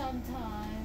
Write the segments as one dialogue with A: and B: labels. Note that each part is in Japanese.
A: sometimes.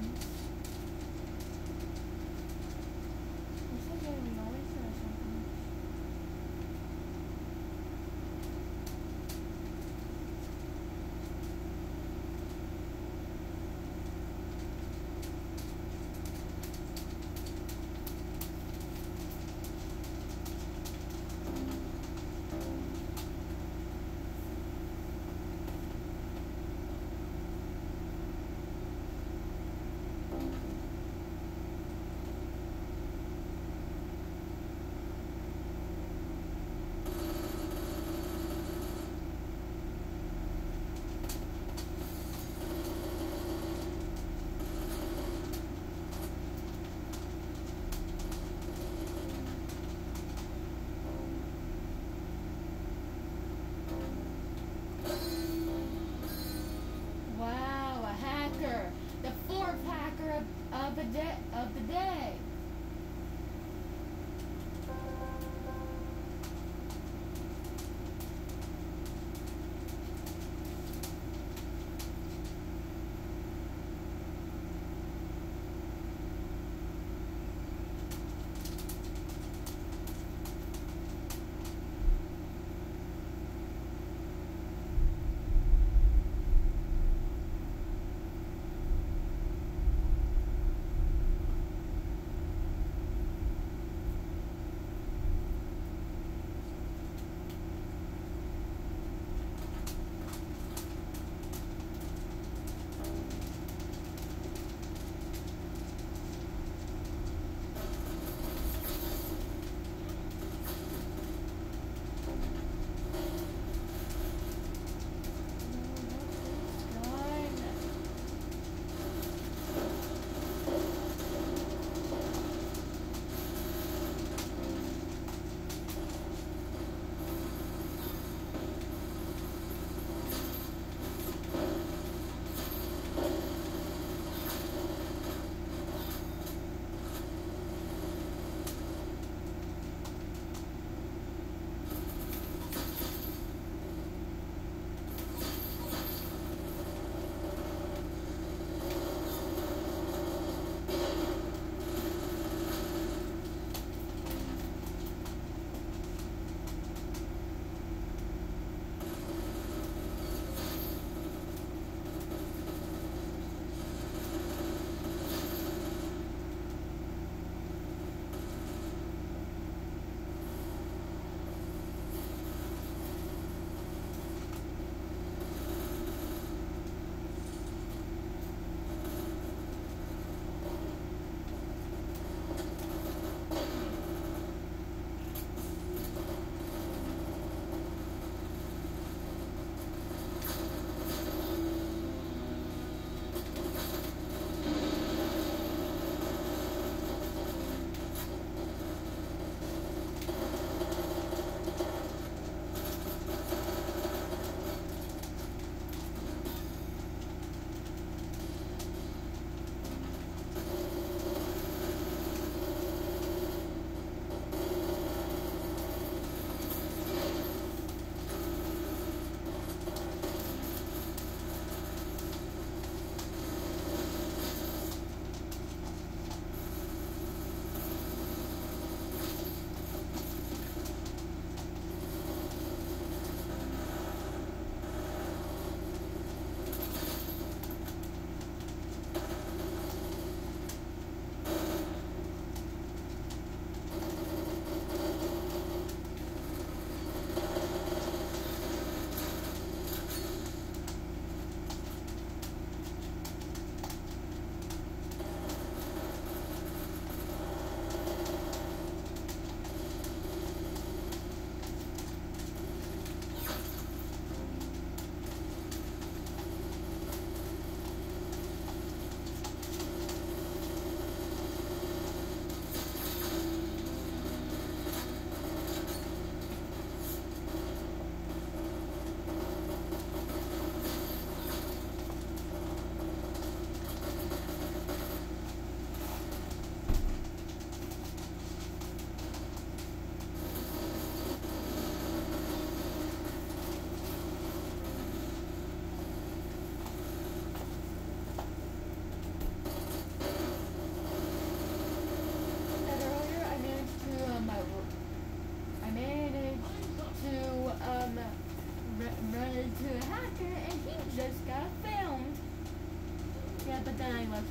A: 働います。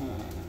A: うん